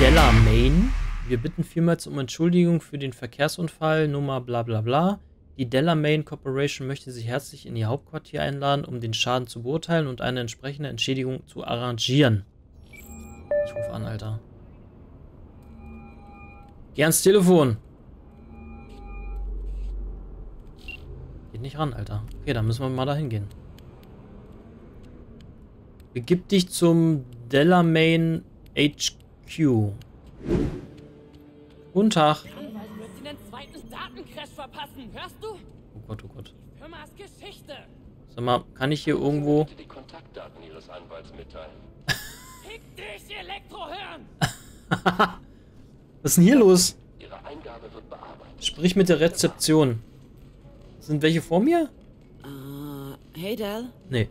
Delamain. Wir bitten vielmals um Entschuldigung für den Verkehrsunfall, Nummer bla bla bla. Die Delamain Corporation möchte Sie herzlich in Ihr Hauptquartier einladen, um den Schaden zu beurteilen und eine entsprechende Entschädigung zu arrangieren. Ich rufe an, Alter. Geh ans Telefon. Geht nicht ran, Alter. Okay, dann müssen wir mal da hingehen. Begib dich zum Delamain HQ. Guten Tag. wird sie den zweiten Datencrash verpassen, hörst du? Oh Gott, oh Gott. Die Firma ist Geschichte. Sag mal, kann ich hier irgendwo... Die Kontaktdaten Ihres Anwalts mitteilen. Fick dich, Elektrohirn! Was ist denn hier los? Ihre Eingabe wird bearbeitet. Sprich mit der Rezeption. Sind welche vor mir? Uh, hey Dal. Nee.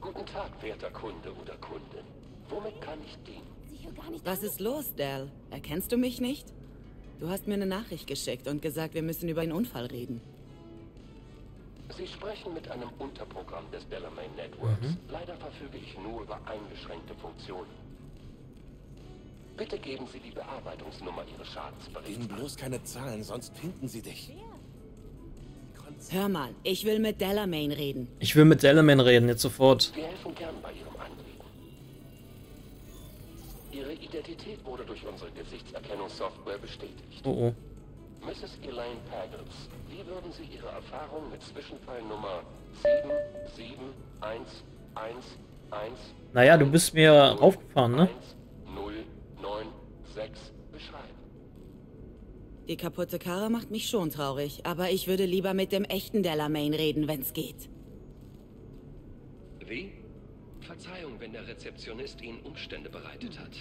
Guten Tag, werter Kunde oder Kundin. Womit kann ich dienen? Was ist los, Dal? Erkennst du mich nicht? Du hast mir eine Nachricht geschickt und gesagt, wir müssen über den Unfall reden. Sie sprechen mit einem Unterprogramm des Delamain Networks. Leider verfüge ich nur über eingeschränkte Funktionen. Bitte geben Sie die Bearbeitungsnummer Ihres Schadensberichts. Ihnen bloß keine Zahlen, sonst finden sie dich. Hör mal, ich will mit Delamain reden. Ich will mit Delamain reden, jetzt sofort. Wir helfen gern bei Ihrem Anliegen. Ihre Identität wurde durch unsere Gesichtserkennungssoftware bestätigt. Oh oh. Mrs. Elaine Paggles, wie würden Sie Ihre Erfahrung mit Zwischenfallnummer 77111 Naja, du bist mir aufgefahren, ne? 1096 beschreiben? Die kaputte Karre macht mich schon traurig, aber ich würde lieber mit dem echten Delamain reden, wenn's geht. Wie? Verzeihung, wenn der Rezeptionist Ihnen Umstände bereitet hat.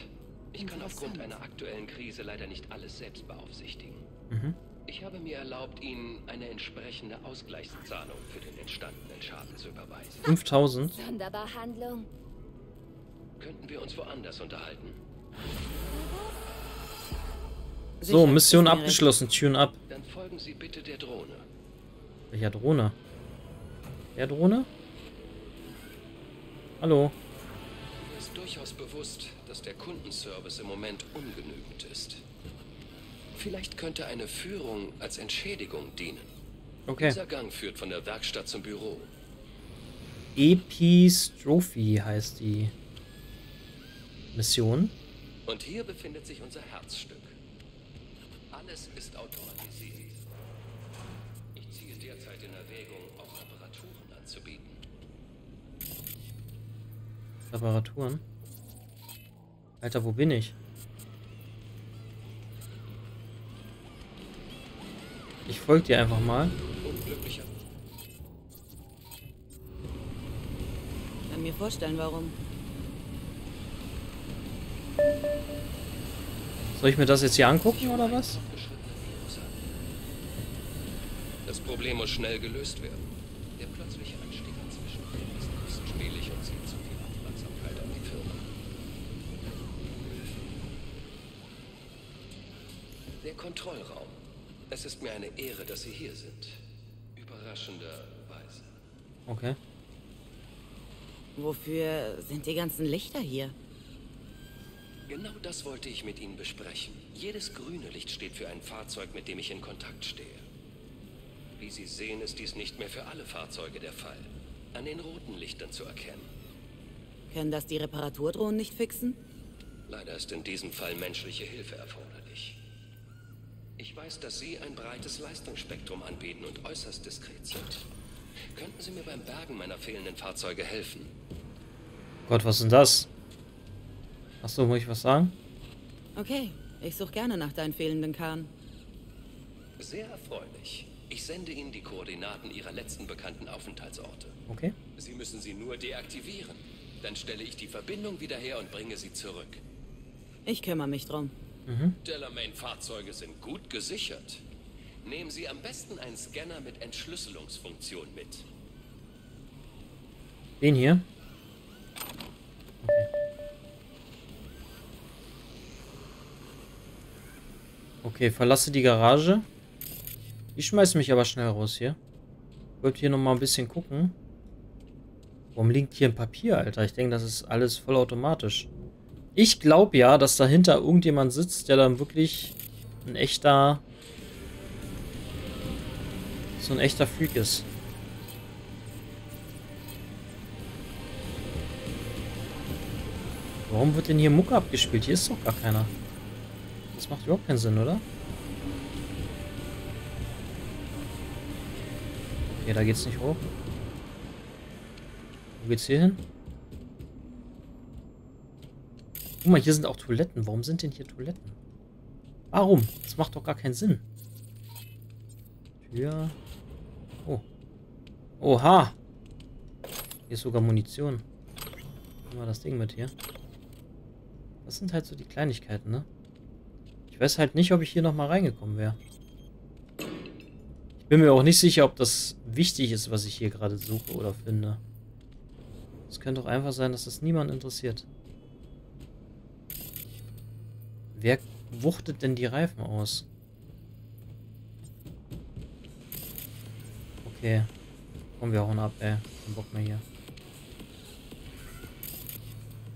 Ich kann aufgrund einer aktuellen Krise leider nicht alles selbst beaufsichtigen. Mhm. Ich habe mir erlaubt, Ihnen eine entsprechende Ausgleichszahlung für den entstandenen Schaden zu überweisen. 5000. Sonderbehandlung. Könnten wir uns woanders unterhalten? So, Mission abgeschlossen. Tune ab. Dann folgen Sie bitte der Drohne. Welcher Drohne? Der Drohne? Hallo. Mir ist durchaus bewusst, dass der Kundenservice im Moment ungenügend ist. Vielleicht könnte eine Führung als Entschädigung dienen. Okay. Dieser Gang führt von der Werkstatt zum Büro. Epistrophy heißt die Mission. Und hier befindet sich unser Herzstück. Alles ist automatisiert. Ich ziehe derzeit in Erwägung, auch Reparaturen anzubieten. Reparaturen. Alter, wo bin ich? Ich folge dir einfach mal. Unglücklicher. Kann mir vorstellen, warum. Soll ich mir das jetzt hier angucken oder was? Das Problem muss schnell gelöst werden. Kontrollraum. Es ist mir eine Ehre, dass Sie hier sind. Überraschenderweise. Okay. Wofür sind die ganzen Lichter hier? Genau das wollte ich mit Ihnen besprechen. Jedes grüne Licht steht für ein Fahrzeug, mit dem ich in Kontakt stehe. Wie Sie sehen, ist dies nicht mehr für alle Fahrzeuge der Fall. An den roten Lichtern zu erkennen. Können das die Reparaturdrohnen nicht fixen? Leider ist in diesem Fall menschliche Hilfe erforderlich. Ich weiß, dass Sie ein breites Leistungsspektrum anbieten und äußerst diskret sind. Könnten Sie mir beim Bergen meiner fehlenden Fahrzeuge helfen? Gott, was ist denn das? Achso, muss ich was sagen? Okay, ich suche gerne nach deinen fehlenden Kahn. Sehr erfreulich. Ich sende Ihnen die Koordinaten Ihrer letzten bekannten Aufenthaltsorte. Okay. Sie müssen sie nur deaktivieren. Dann stelle ich die Verbindung wieder her und bringe sie zurück. Ich kümmere mich drum. Delamain-Fahrzeuge sind gut gesichert. Nehmen Sie am besten einen Scanner mit Entschlüsselungsfunktion mit. Den hier. Okay. Okay, verlasse die Garage. Ich schmeiße mich aber schnell raus hier. Ich wollte hier nochmal ein bisschen gucken. Warum liegt hier ein Papier, Alter? Ich denke, das ist alles vollautomatisch. Ich glaube ja, dass dahinter irgendjemand sitzt, der dann wirklich ein echter... So ein echter Freak ist. Warum wird denn hier Mucke abgespielt? Hier ist doch gar keiner. Das macht überhaupt keinen Sinn, oder? Okay, da geht's nicht hoch. Wo geht's hier hin? Guck mal, hier sind auch Toiletten. Warum sind denn hier Toiletten? Warum? Das macht doch gar keinen Sinn. Tür. Oh. Oha. Hier ist sogar Munition. Nehmen wir das Ding mit hier. Das sind halt so die Kleinigkeiten, ne? Ich weiß halt nicht, ob ich hier nochmal reingekommen wäre. Ich bin mir auch nicht sicher, ob das wichtig ist, was ich hier gerade suche oder finde. Es könnte doch einfach sein, dass das niemand interessiert. Wer wuchtet denn die Reifen aus? Okay. Kommen wir hauen ab, ey. Kein Bock mehr hier.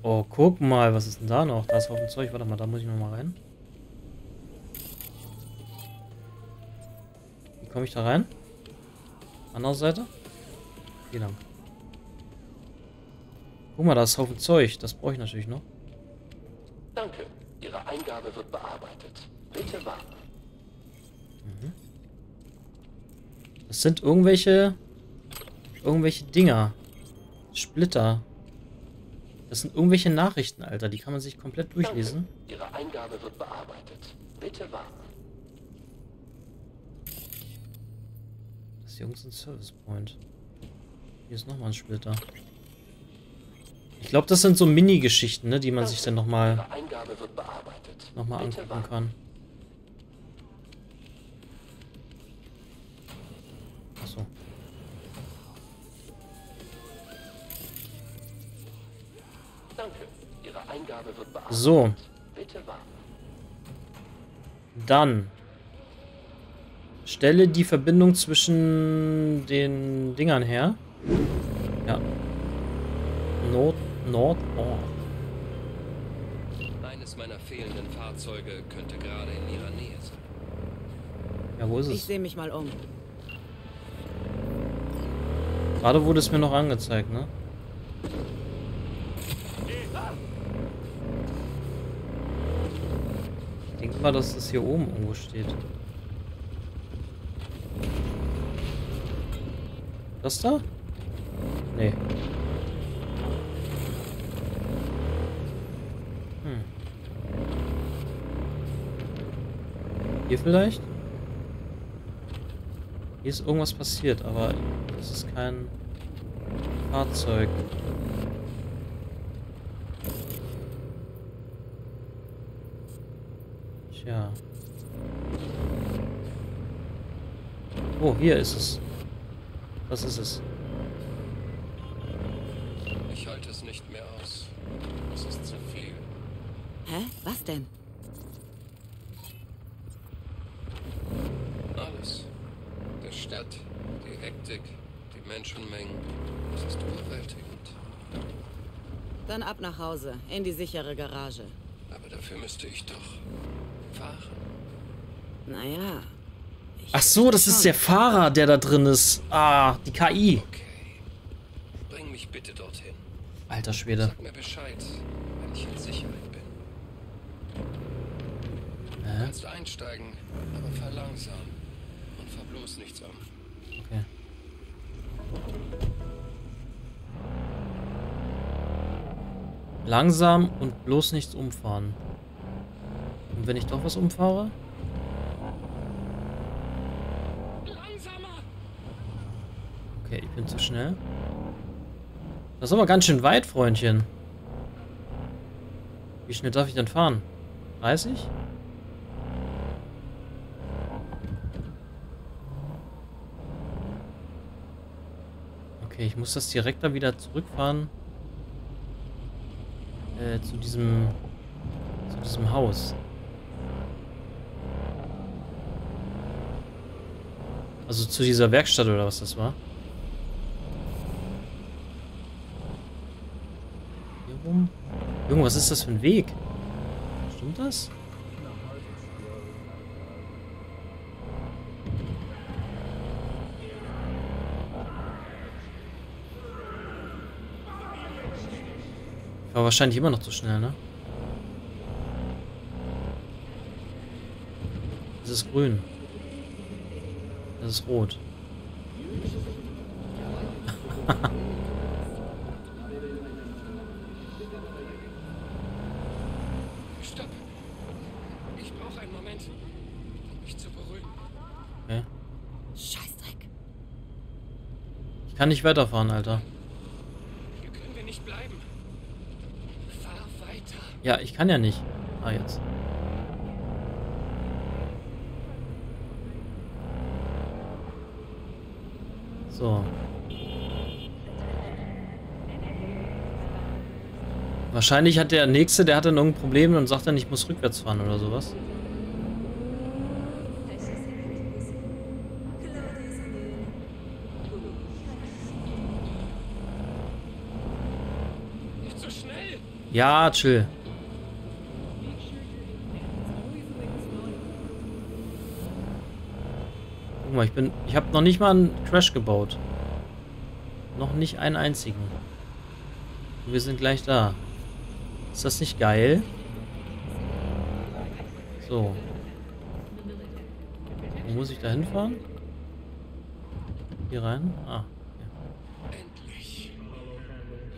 Oh, guck mal, was ist denn da noch? Da ist Haufen Zeug. Warte mal, da muss ich noch mal rein. Wie komme ich da rein? Andere Seite? Hier lang. Guck mal, da ist Haufen Zeug. Das brauche ich natürlich noch. Danke. Eingabe wird bearbeitet. Bitte warten. Das sind irgendwelche... Irgendwelche Dinger. Splitter. Das sind irgendwelche Nachrichten, Alter. Die kann man sich komplett durchlesen. Danke. Ihre Eingabe wird bearbeitet. Bitte warten. Das ist hier irgendein Service Point. Hier ist nochmal ein Splitter. Ich glaube, das sind so Mini-Geschichten, ne, die man sich dann nochmal noch mal angucken kann. Achso. So, dann. Stelle die Verbindung zwischen den Dingern her. Ja. Nord, Nord, oh. Eines meiner fehlenden Fahrzeuge könnte gerade in ihrer Nähe sein. Ja, wo ist Ich es? sehe mich mal um. Gerade wurde es mir noch angezeigt, ne? Ich denke mal, dass das hier oben irgendwo steht. Das da? Nee. Hm. Hier vielleicht? Hier ist irgendwas passiert, aber es ist kein Fahrzeug. Tja. Oh, hier ist es. Was ist es? Ich halte es nicht mehr aus. Es ist zu viel. Hä? Was denn? Alles. Die Stadt, die Hektik, die Menschenmengen. Es ist überwältigend. Dann ab nach Hause, in die sichere Garage. Aber dafür müsste ich doch fahren. Naja. Ach so, das ist der Fahrer, der da drin ist. Ah, die KI. Okay. Bring mich bitte dorthin. Alter Schwede. Sag mir Bescheid, wenn ich in Sicherheit bin. Du Hä? kannst einsteigen, aber fahr langsam. Und fahr bloß nichts an. Okay. Langsam und bloß nichts umfahren. Und wenn ich doch was umfahre? Okay, ich bin zu schnell. Das ist aber ganz schön weit, Freundchen. Wie schnell darf ich denn fahren? 30? Okay, ich muss das direkt da wieder zurückfahren. Äh, zu diesem... Zu diesem Haus. Also zu dieser Werkstatt oder was das war. Hier rum. Junge, was ist das für ein Weg? Stimmt das? War wahrscheinlich immer noch zu schnell, ne? Das ist grün. Das ist rot. Stopp! Ich brauche einen Moment, um mich zu beruhigen. Okay. Scheißdreck. Ich kann nicht weiterfahren, Alter. Hier können wir nicht bleiben. Fahr weiter. Ja, ich kann ja nicht. Ah, jetzt. So. Wahrscheinlich hat der Nächste, der hat dann irgendein Problem und sagt dann, ich muss rückwärts fahren oder sowas. Ja, chill. Guck mal, ich bin. Ich habe noch nicht mal einen Crash gebaut. Noch nicht einen einzigen. Und wir sind gleich da. Ist das nicht geil? So. Wo muss ich da hinfahren? Hier rein? Ah. Endlich.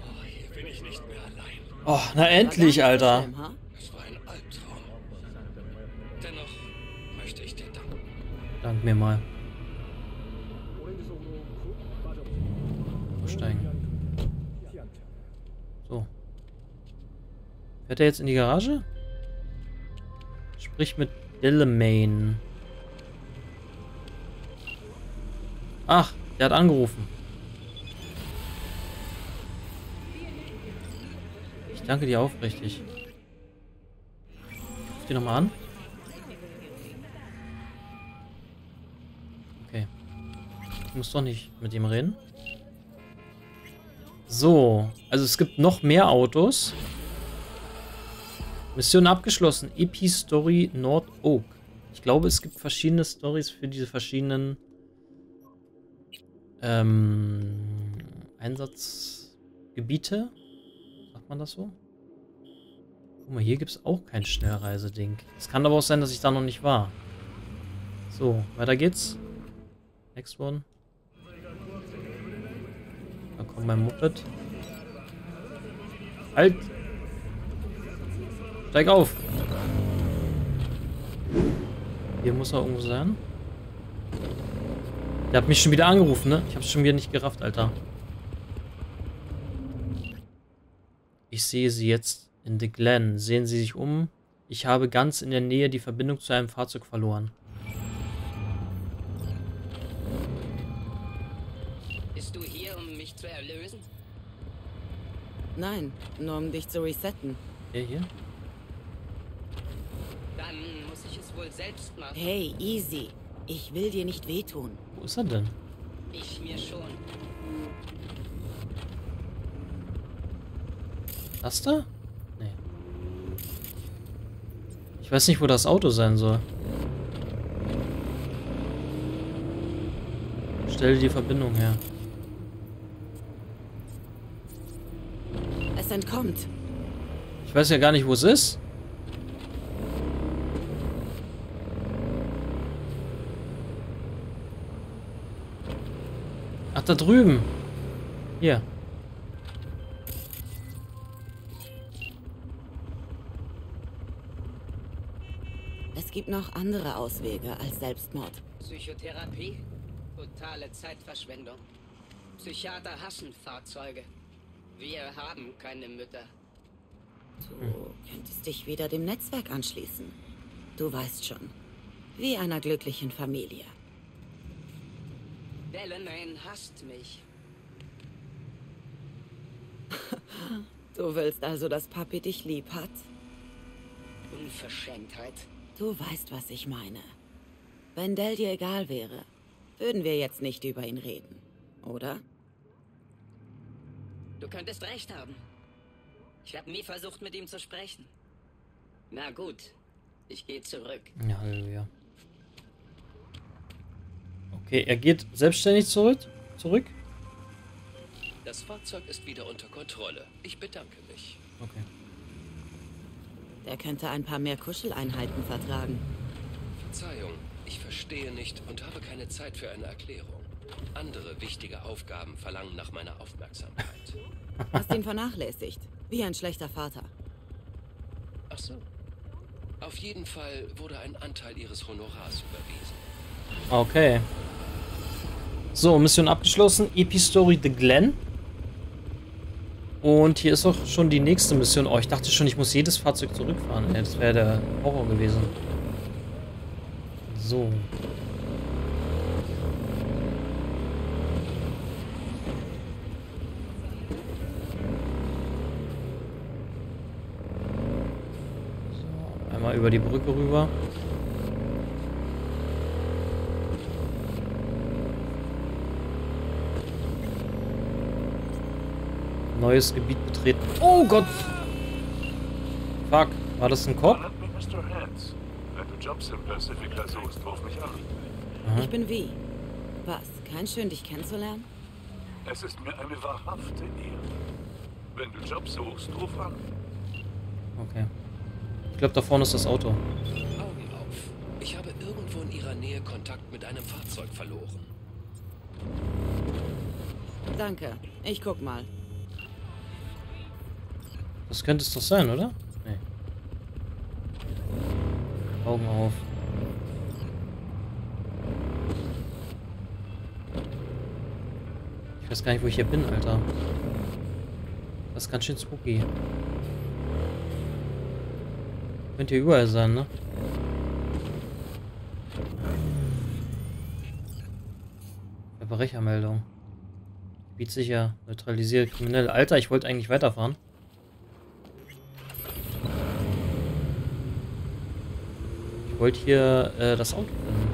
Oh, hier bin ich nicht mehr allein. Oh, na endlich, Alter. Es war ein Albtraum. Dennoch möchte ich dir danken. Dank mir mal. Aussteigen. So. Fährt er jetzt in die Garage? Sprich mit Delamain. Ach, der hat angerufen. Ich danke dir aufrichtig. Ich ruf dir nochmal an. Okay. Ich muss doch nicht mit ihm reden. So, also es gibt noch mehr Autos. Mission abgeschlossen. Epi-Story Nord Oak. Ich glaube, es gibt verschiedene Stories für diese verschiedenen ähm, Einsatzgebiete. Sagt man das so? Guck mal, hier gibt es auch kein Schnellreiseding. Es kann aber auch sein, dass ich da noch nicht war. So, weiter geht's. Next one. Da kommt mein Moped. Halt! Steig auf! Hier muss er irgendwo sein. Der hat mich schon wieder angerufen, ne? Ich hab's schon wieder nicht gerafft, Alter. Ich sehe sie jetzt in The Glen. Sehen Sie sich um. Ich habe ganz in der Nähe die Verbindung zu einem Fahrzeug verloren. Bist du hier, um mich zu erlösen? Nein, nur um dich zu resetten. Der hier? Dann muss ich es wohl selbst machen. Hey, easy. Ich will dir nicht wehtun. Wo ist er denn? Ich mir schon. Das da? Nee. Ich weiß nicht, wo das Auto sein soll. Stelle die Verbindung her. Es entkommt. Ich weiß ja gar nicht, wo es ist. Da drüben. Hier. Es gibt noch andere Auswege als Selbstmord. Psychotherapie? Totale Zeitverschwendung. Psychiater hassen Fahrzeuge. Wir haben keine Mütter. Du könntest dich wieder dem Netzwerk anschließen. Du weißt schon. Wie einer glücklichen Familie. Delamain hasst mich. Du willst also, dass Papi dich lieb hat? Unverschämtheit. Du weißt, was ich meine. Wenn Dell dir egal wäre, würden wir jetzt nicht über ihn reden, oder? Du könntest recht haben. Ich habe nie versucht, mit ihm zu sprechen. Na gut, ich gehe zurück. Ja, Halleluja. Okay, er geht selbstständig zurück. Zurück? Das Fahrzeug ist wieder unter Kontrolle. Ich bedanke mich. Okay. Der könnte ein paar mehr Kuscheleinheiten vertragen. Verzeihung, ich verstehe nicht und habe keine Zeit für eine Erklärung. Andere wichtige Aufgaben verlangen nach meiner Aufmerksamkeit. Hast ihn vernachlässigt. Wie ein schlechter Vater. Ach so. Auf jeden Fall wurde ein Anteil Ihres Honorars überwiesen. Okay. So, Mission abgeschlossen. Epistory The Glen. Und hier ist auch schon die nächste Mission. Oh, ich dachte schon, ich muss jedes Fahrzeug zurückfahren. Ja, das wäre der Horror gewesen. So. So, einmal über die Brücke rüber. Neues Gebiet betreten. Oh Gott! Fuck, war das ein Kopf? Ich bin wie? Was? Kein schön, dich kennenzulernen? Es ist mir eine wahrhafte Ehre. Wenn du Jobs suchst, ruf an. Okay. Ich glaube, da vorne ist das Auto. Augen auf. Ich habe irgendwo in Ihrer Nähe Kontakt mit einem Fahrzeug verloren. Danke. Ich guck mal. Das könnte es doch sein, oder? Nee. Augen auf. Ich weiß gar nicht, wo ich hier bin, Alter. Das ist ganz schön spooky. Könnte hier überall sein, ne? Verbrechermeldung. Gebiet sicher. Neutralisiert Kriminelle. Alter, ich wollte eigentlich weiterfahren. Ich wollte hier äh, das Auto finden.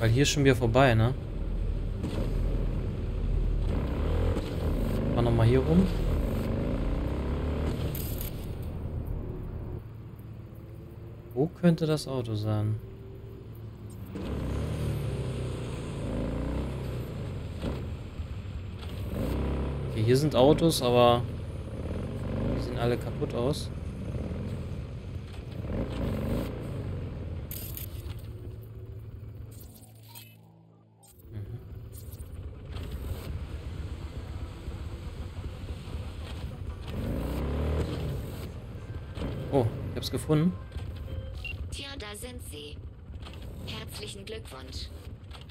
Weil hier ist schon wieder vorbei, ne? Fahr nochmal hier rum. Wo könnte das Auto sein? Hier sind Autos, aber die sehen alle kaputt aus. Oh, ich hab's gefunden. Tja, da sind Sie. Herzlichen Glückwunsch.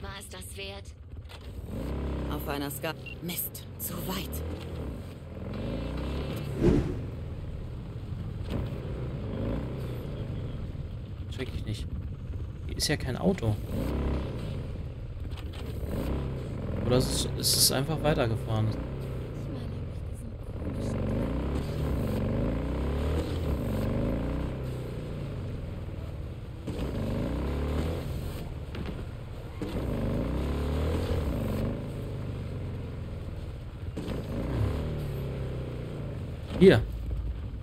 War es das wert? Auf einer Ska... Mist, zu weit. Check ich nicht. Hier ist ja kein Auto. Oder ist es, ist es einfach weitergefahren? Hier.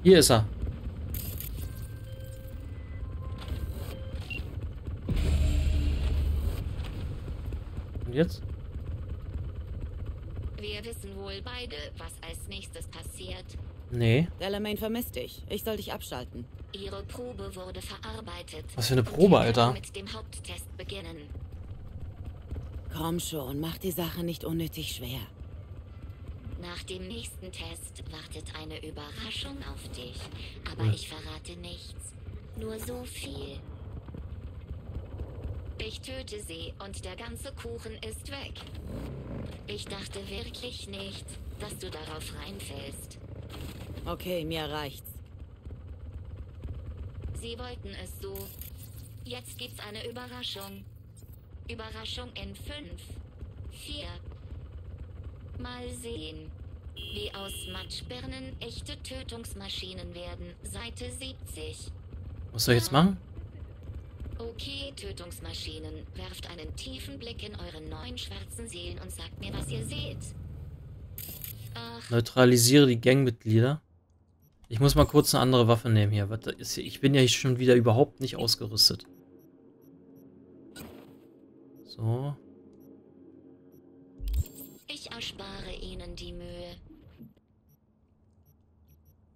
Hier ist er. Und jetzt? Wir wissen wohl beide, was als nächstes passiert. Nee. Delamain vermisst dich. Ich soll dich abschalten. Ihre Probe wurde verarbeitet. Was für eine Probe, Alter. mit dem Haupttest beginnen. Komm schon, mach die Sache nicht unnötig schwer. Nach dem nächsten Test wartet eine Überraschung auf dich. Aber Hm. ich verrate nichts. Nur so viel. Ich töte sie und der ganze Kuchen ist weg. Ich dachte wirklich nicht, dass du darauf reinfällst. Okay, mir reicht's. Sie wollten es so. Jetzt gibt's eine Überraschung. Überraschung in fünf, vier. Mal sehen, wie aus Matschbirnen echte Tötungsmaschinen werden. Seite 70. Was soll ich jetzt machen? Okay, Tötungsmaschinen, werft einen tiefen Blick in eure neuen schwarzen Seelen und sagt mir, was ihr seht. Ach, Neutralisiere die Gangmitglieder. Ich muss mal kurz eine andere Waffe nehmen hier. Ich bin ja hier schon wieder überhaupt nicht ausgerüstet. So. Ich erspare ihnen die Mühe.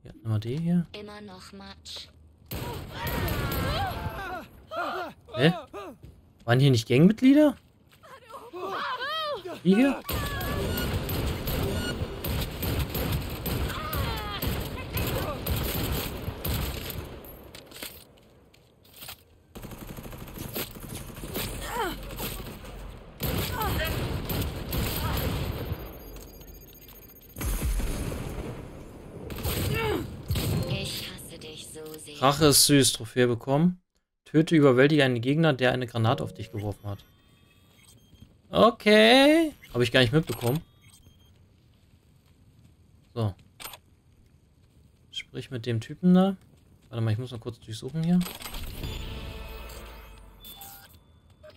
Ja, nimm mal die hier. Immer noch Matsch. Hä? Waren hier nicht Gangmitglieder? Die hier? Ich hasse dich so sehr. Rache ist süß. Trophäe bekommen. Töte überwältige einen Gegner, der eine Granate auf dich geworfen hat. Okay. Habe ich gar nicht mitbekommen. So. Sprich mit dem Typen da. Warte mal, ich muss mal kurz durchsuchen hier.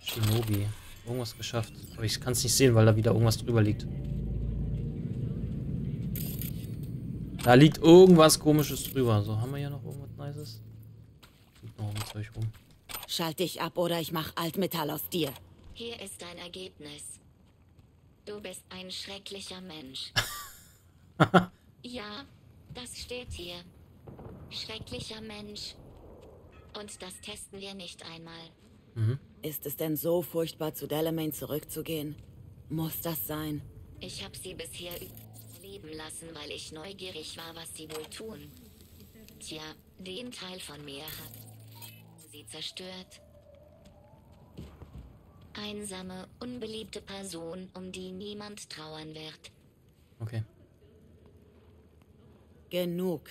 Shinobi. Irgendwas geschafft. Aber ich kann es nicht sehen, weil da wieder irgendwas drüber liegt. Da liegt irgendwas komisches drüber. So, haben wir hier noch irgendwas Nices? Liegt noch irgendwas Zeug rum. Schalt dich ab oder ich mach Altmetall aus dir. Hier ist dein Ergebnis. Du bist ein schrecklicher Mensch. ja, das steht hier. Schrecklicher Mensch. Und das testen wir nicht einmal. Mhm. Ist es denn so furchtbar, zu Delamain zurückzugehen? Muss das sein? Ich habe sie bisher leben lassen, weil ich neugierig war, was sie wohl tun. Tja, den Teil von mir hat sie zerstört. Einsame, unbeliebte Person, um die niemand trauern wird. Okay. Genug.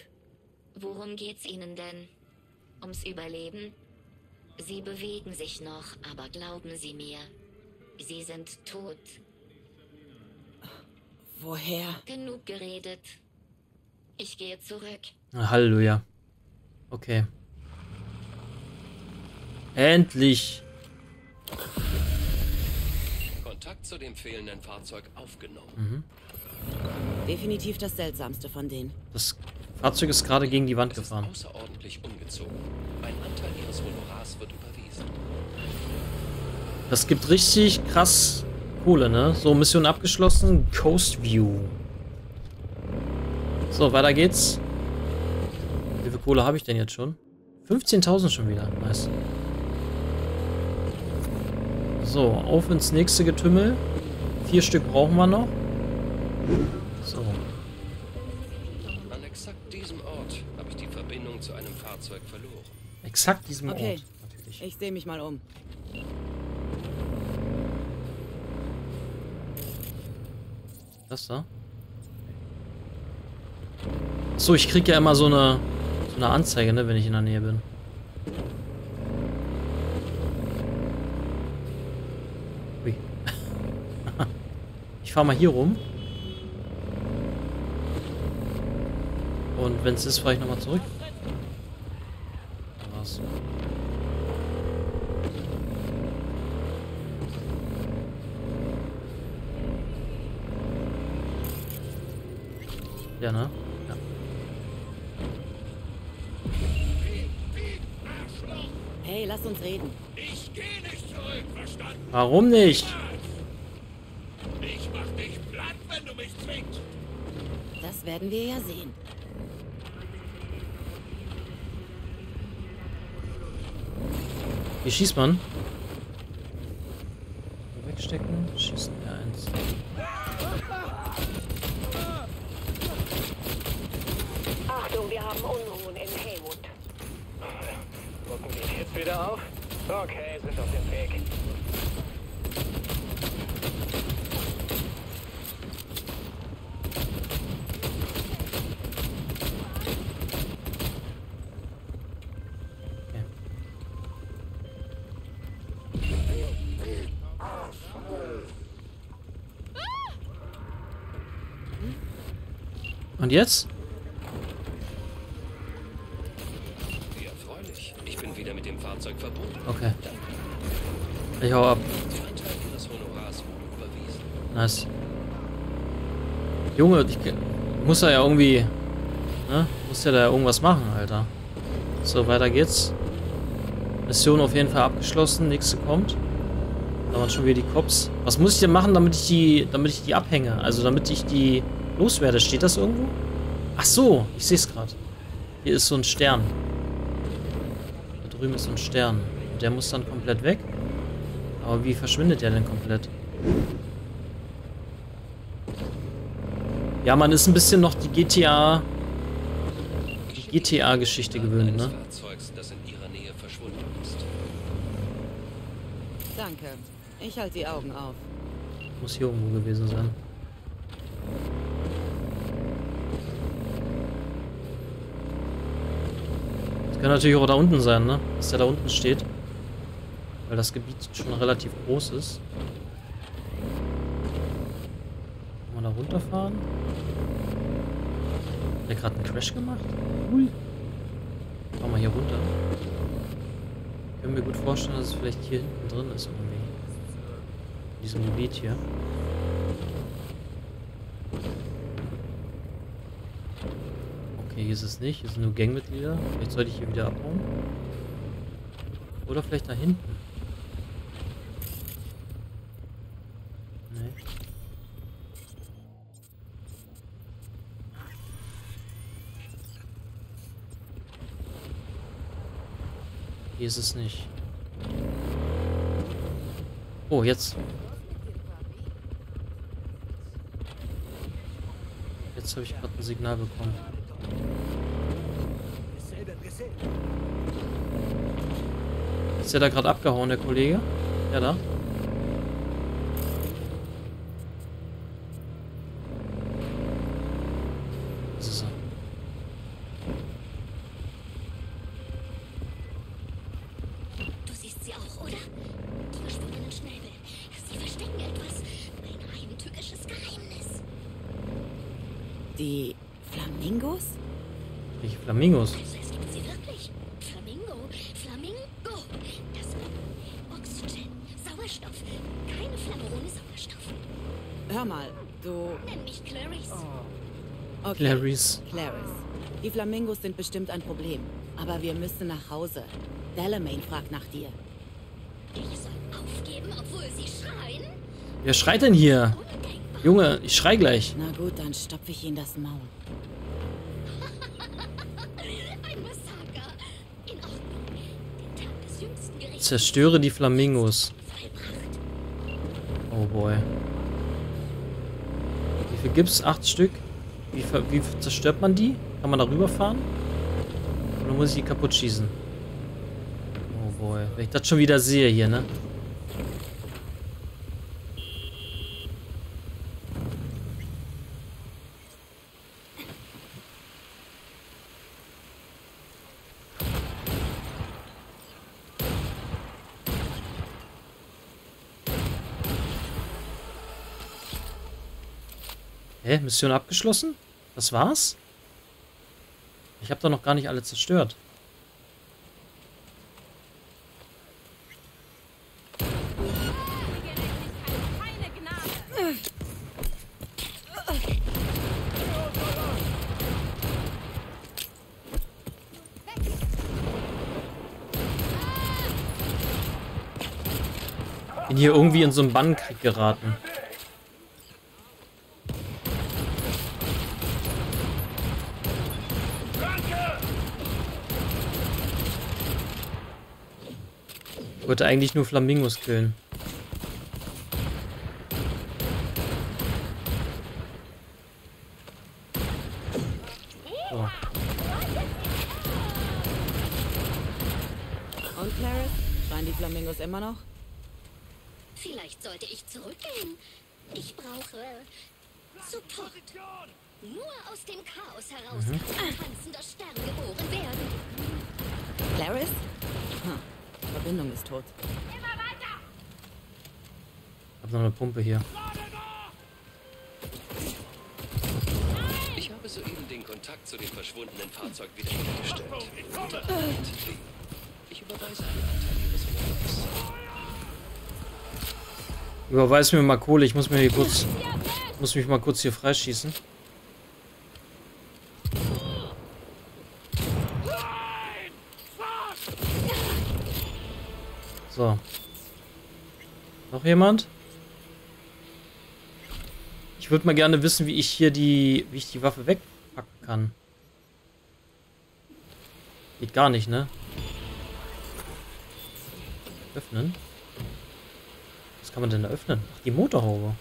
Worum geht's Ihnen denn? Ums Überleben? Sie bewegen sich noch, aber glauben Sie mir, Sie sind tot. Woher? Genug geredet. Ich gehe zurück. Ah, Halleluja. Okay. Endlich. Kontakt zu dem fehlenden Fahrzeug aufgenommen. Mhm. Definitiv das seltsamste von denen. Das Fahrzeug ist gerade gegen die Wand Es ist gefahren. außerordentlich umgezogen. Ein Anteil Ihres Honorars wird überwiesen. Das gibt richtig krass Kohle, ne? So, Mission abgeschlossen. Coast View. So, weiter geht's. Wie viel Kohle habe ich denn jetzt schon? 15.000 schon wieder. Nice. So, auf ins nächste Getümmel. Vier Stück brauchen wir noch. So. An exakt diesem Ort habe ich die Verbindung zu einem Fahrzeug verloren. Exakt diesem Okay. Ort. Natürlich. Ich sehe mich mal um. Da? So, ich krieg ja immer so eine, so eine Anzeige, ne, wenn ich in der Nähe bin. Ui. ich fahr mal hier rum. Und wenn es ist, fahre ich nochmal zurück. Warum nicht? Ich mach dich platt, wenn du mich zwingst. Das werden wir ja sehen. Wie schießt man? Wegstecken, schießen, R1. Achtung, wir haben Unruhen in Haywood. Gucken wir jetzt wieder auf? Okay, sind auf dem Weg. Und jetzt? Wie erfreulich. Ich bin wieder mit dem Fahrzeug verbunden. Okay. Ich hau ab. Nice. Junge, ich muss da ja irgendwie. Ne? Muss ja da irgendwas machen, Alter. So, weiter geht's. Mission auf jeden Fall abgeschlossen. Nächste kommt. Da waren schon wieder die Cops. Was muss ich denn machen, damit ich die, damit ich die abhänge? Also damit ich die loswerde. Steht das irgendwo? Ach so, ich sehe es gerade. Hier ist so ein Stern. Da drüben ist so ein Stern. Und der muss dann komplett weg. Aber wie verschwindet der denn komplett? Ja, man ist ein bisschen noch die GTA die GTA-Geschichte gewöhnt, ne? Fahrzeugs, das in Ihrer Nähe verschwunden ist. Danke. Ich halte die Augen auf. Muss hier irgendwo gewesen sein. Kann natürlich auch da unten sein, ne? Dass der da unten steht. Weil das Gebiet schon relativ groß ist. Kann man da runterfahren? Hat der gerade einen Crash gemacht? Ui. Fahren wir hier runter. Ich kann mir gut vorstellen, dass es vielleicht hier hinten drin ist irgendwie. In diesem Gebiet hier. Okay, hier ist es nicht. Hier sind nur Gangmitglieder. Vielleicht sollte ich hier wieder abhauen. Oder vielleicht da hinten. Nee. Hier ist es nicht. Oh, jetzt. Jetzt habe ich gerade ein Signal bekommen. Ist der da gerade abgehauen, der Kollege? Ja, da. Das ist er. Du siehst sie auch, oder? Die verschwundenen Schnäbel. Sie verstecken etwas. Ein heimtückisches Geheimnis. Die Flamingos? Welche Flamingos? Also es gibt sie wirklich. Flamingo. Flamingo. Das Oxygen. Sauerstoff. Keine Flamme ohne Sauerstoff. Hör mal, du. Nenn mich Clarice. Okay. Clarice. Clarice. Die Flamingos sind bestimmt ein Problem. Aber wir müssen nach Hause. Delamain fragt nach dir. Ich soll aufgeben, obwohl sie schreien? Wer schreit denn hier? Undenkbar. Junge, ich schrei gleich. Na gut, dann stopfe ich ihnen das Maul. Ein Massaker. In Ordnung. Den Tag des jüngsten Gerichts Zerstöre die Flamingos. Oh boy. Wie viel gibt's? Acht Stück? Wie, ver- wie zerstört man die? Kann man da rüberfahren? Oder muss ich die kaputt schießen? Oh boy. Wenn ich das schon wieder sehe hier, ne? Hä? Mission abgeschlossen? Das war's? Ich habe doch noch gar nicht alle zerstört. Bin hier irgendwie in so einen Bannenkrieg geraten. Wollte eigentlich nur Flamingos killen. Flamingos immer noch? Vielleicht sollte ich zurückgehen. Ich brauche Support. Nur aus dem Chaos heraus kann ein tanzender Stern geboren werden. Clarice? Hm. Verbindung ist tot. Ich hab noch eine Pumpe hier. Ich habe soeben den Kontakt zu dem verschwundenen Fahrzeug wiederhergestellt. Ich überweise einen Anteil Ihres Honorars. Überweis mir mal Kohle, ich muss mir hier kurz. Muss mich mal kurz hier freischießen. So. Noch jemand? Ich würde mal gerne wissen, wie ich hier die, wie ich die Waffe wegpacken kann. Geht gar nicht, ne? Öffnen. Was kann man denn da öffnen? Ach, die Motorhaube.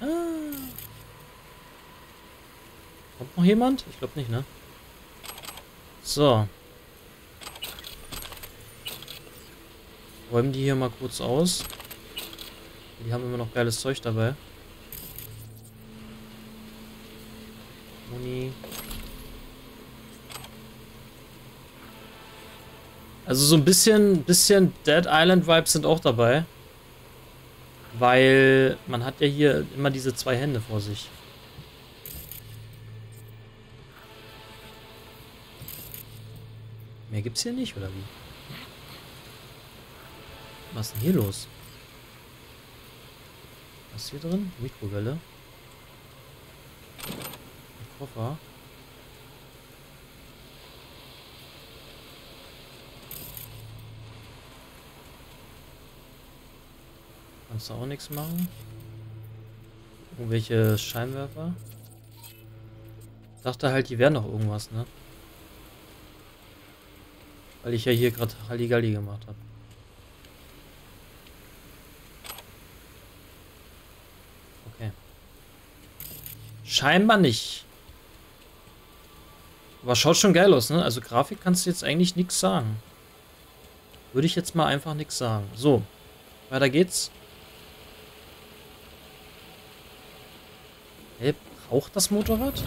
Ah. Kommt noch jemand? Ich glaube nicht, ne? So. Räumen die hier mal kurz aus. Die haben immer noch geiles Zeug dabei. Muni. Also so ein bisschen, bisschen Dead Island Vibes sind auch dabei. Weil man hat ja hier immer diese zwei Hände vor sich. Mehr gibt's hier nicht, oder wie? Was ist denn hier los? Was ist hier drin? Mikrowelle. Ein Koffer. Kannst du auch nichts machen? Irgendwelche Scheinwerfer? Dachte halt, die wären noch irgendwas, ne? Weil ich ja hier gerade Halligalli gemacht habe. Okay. Scheinbar nicht. Aber schaut schon geil aus, ne? Also Grafik kannst du jetzt eigentlich nichts sagen. Würde ich jetzt mal einfach nichts sagen. So, weiter geht's. Hey, braucht das Motorrad?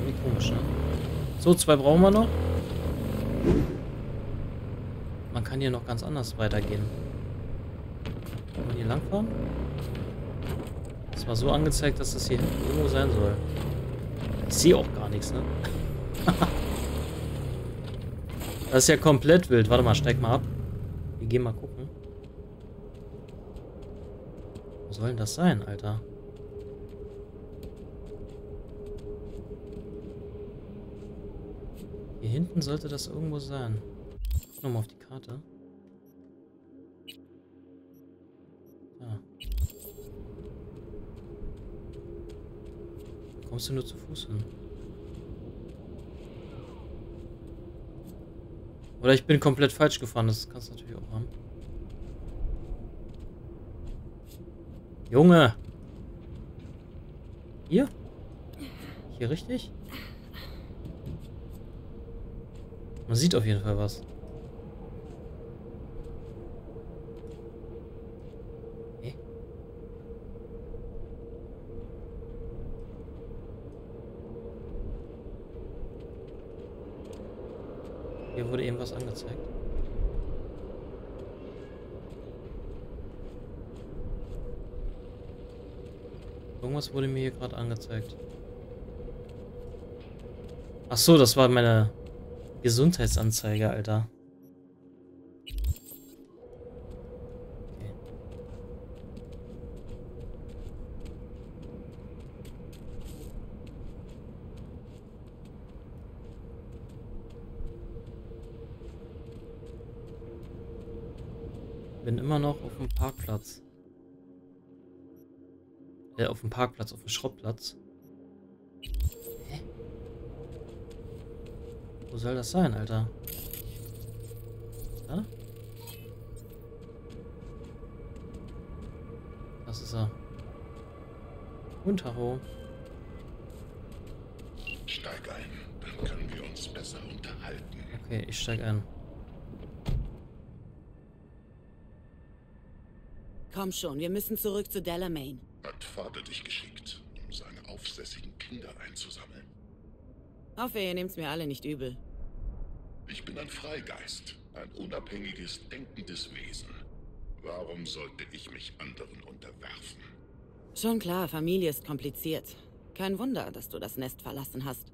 Irgendwie komisch, ne? So, zwei brauchen wir noch. Man kann hier noch ganz anders weitergehen. Kann man hier langfahren? Das war so angezeigt, dass das hier hinten irgendwo sein soll. Ich sehe auch gar nichts, ne? das ist ja komplett wild. Warte mal, steig mal ab. Wir gehen mal gucken. Wo soll denn das sein, Alter? Hier hinten sollte das irgendwo sein. Nochmal auf die Karte. Da. Kommst du nur zu Fuß hin? Oder ich bin komplett falsch gefahren, das kannst du natürlich auch haben. Junge! Hier? Hier richtig? Man sieht auf jeden Fall was. Okay. Hier wurde eben was angezeigt. Irgendwas wurde mir hier gerade angezeigt. Ach so, das war meine Gesundheitsanzeige, Alter. Okay. Bin immer noch auf dem Parkplatz. Äh, auf dem Parkplatz, auf dem Schrottplatz. Wo soll das sein, Alter? Da? Das ist er. Haro. Steig ein, dann können wir uns besser unterhalten. Okay, ich steig ein. Komm schon, wir müssen zurück zu Delamain. Hat Vater dich geschickt, um seine aufsässigen Kinder einzusammeln? Hoffe, ihr nehmt's mir alle nicht übel. Ich bin ein Freigeist, ein unabhängiges, denkendes Wesen. Warum sollte ich mich anderen unterwerfen? Schon klar, Familie ist kompliziert. Kein Wunder, dass du das Nest verlassen hast.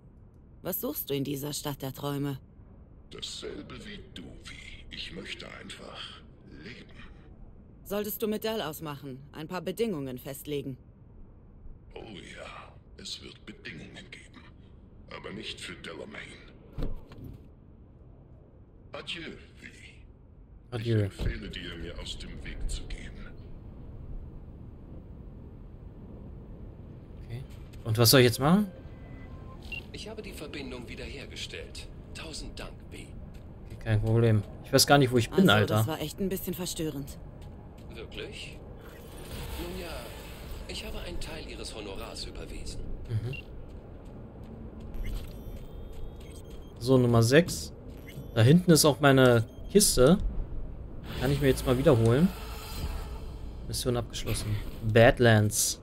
Was suchst du in dieser Stadt der Träume? Dasselbe wie du, wie. Ich möchte einfach leben. Solltest du mit Dell ausmachen, ein paar Bedingungen festlegen. Oh ja, es wird Bedingungen geben. Aber nicht für Delamain. Adieu, Wie. Adieu. Ich empfehle dir, mir aus dem Weg zu gehen. Okay. Und was soll ich jetzt machen? Ich habe die Verbindung wiederhergestellt. Tausend Dank, B. Okay, kein Problem. Ich weiß gar nicht, wo ich bin, also, Alter. das war echt ein bisschen verstörend. Wirklich? Nun ja, ich habe einen Teil Ihres Honorars überwiesen. So, Nummer 6. Da hinten ist auch meine Kiste. Kann ich mir jetzt mal wiederholen. Mission abgeschlossen. Badlands.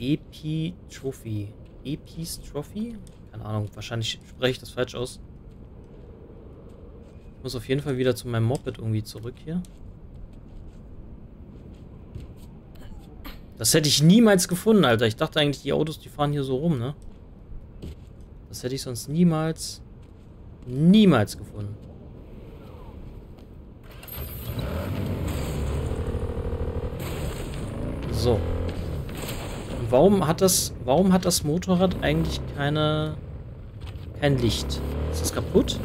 EP Trophy. Epis Trophy? Keine Ahnung, wahrscheinlich spreche ich das falsch aus. Ich muss auf jeden Fall wieder zu meinem Moped irgendwie zurück hier. Das hätte ich niemals gefunden, Alter. Ich dachte eigentlich, die Autos, die fahren hier so rum, ne? Das hätte ich sonst niemals, niemals gefunden. So. Und warum hat das, warum hat das Motorrad eigentlich keine, kein Licht? Ist das kaputt?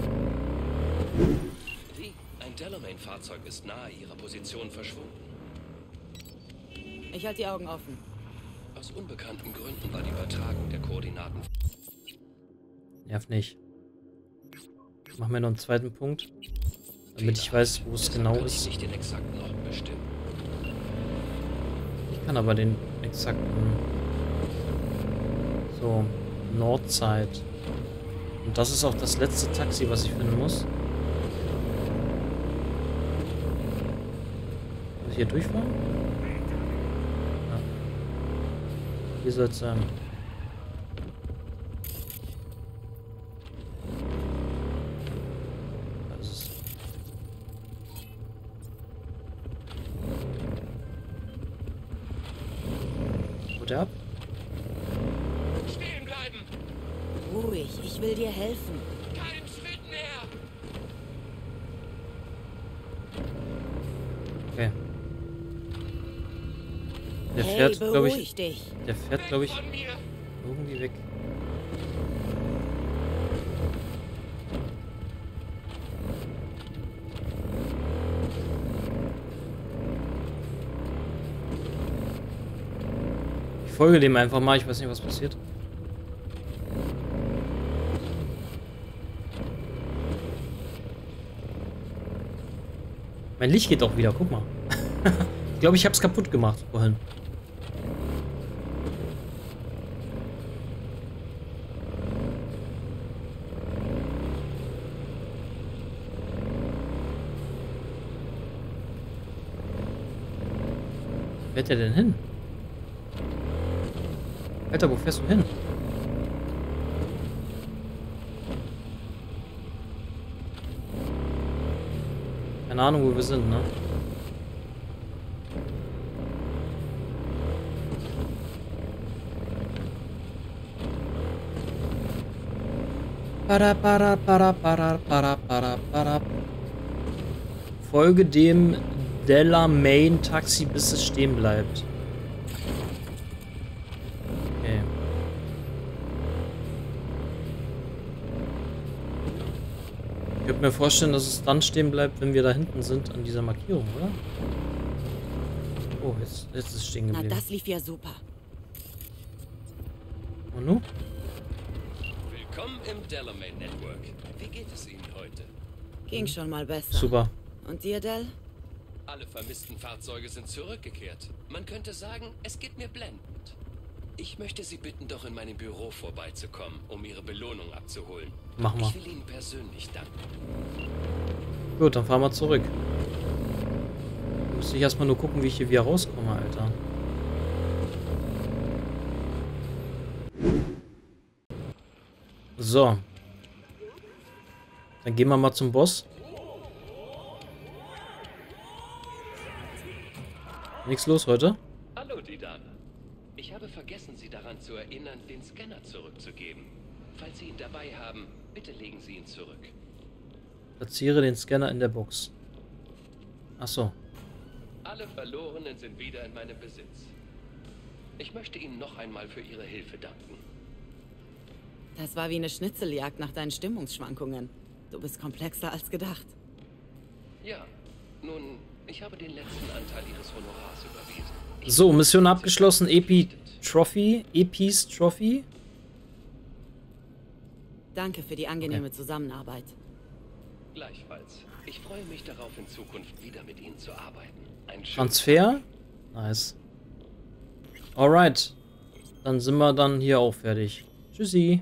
Wie? Ein Delamain-Fahrzeug ist nahe Ihrer Position verschwunden. Ich halte die Augen offen. Aus unbekannten Gründen war die Übertragung der Koordinaten Nervt nicht. Machen wir noch einen zweiten Punkt. Damit ich weiß, wo es genau ist. nicht den exakten Ort bestimmen. Ich kann aber den exakten... So, Nordside. Und das ist auch das letzte Taxi, was ich finden muss. Muss ich hier durchfahren? Ja. Hier soll. Holt er ab? Stehen bleiben! Ruhig, ich will dir helfen. Keinen Schritt näher! Okay. Der hey, fährt, glaube beruhig ich, dich. Der fährt, glaube ich, irgendwie weg. Ich folge dem einfach mal, ich weiß nicht, was passiert. Mein Licht geht auch wieder, guck mal. ich glaube, ich habe es kaputt gemacht vorhin. Fährt der denn hin? Alter, wo fährst du hin? Keine Ahnung, wo wir sind, ne? Para, para, para, para, para, para, para. Folge dem Delamain Taxi, bis es stehen bleibt. Okay. Ich könnte mir vorstellen, dass es dann stehen bleibt, wenn wir da hinten sind, an dieser Markierung, oder? Oh, jetzt, jetzt ist es stehen Na, geblieben. das lief ja super. Und nun? Willkommen im Delamain Network. Wie geht es Ihnen heute? Ging schon mal besser. Super. Und dir, Dell? Alle vermissten Fahrzeuge sind zurückgekehrt. Man könnte sagen, es geht mir blendend. Ich möchte Sie bitten, doch in meinem Büro vorbeizukommen, um Ihre Belohnung abzuholen. Machen wir. Ich will Ihnen persönlich danken. Gut, dann fahren wir zurück. Muss ich erstmal nur gucken, wie ich hier wieder rauskomme, Alter. So. Dann gehen wir mal zum Boss. Nichts los heute? Hallo, die Dame. Ich habe vergessen, Sie daran zu erinnern, den Scanner zurückzugeben. Falls Sie ihn dabei haben, bitte legen Sie ihn zurück. Platziere den Scanner in der Box. Ach so. Alle Verlorenen sind wieder in meinem Besitz. Ich möchte Ihnen noch einmal für Ihre Hilfe danken. Das war wie eine Schnitzeljagd nach deinen Stimmungsschwankungen. Du bist komplexer als gedacht. Ja, nun, ich habe den letzten Anteil Ihres Honorars überwiesen. So, Mission abgeschlossen. Epi Trophy. Epis Trophy. Danke für die angenehme Zusammenarbeit. Gleichfalls. Ich freue mich darauf, in Zukunft wieder mit Ihnen zu arbeiten. Ein Transfer. Nice. Alright. Dann sind wir dann hier auch fertig. Tschüssi.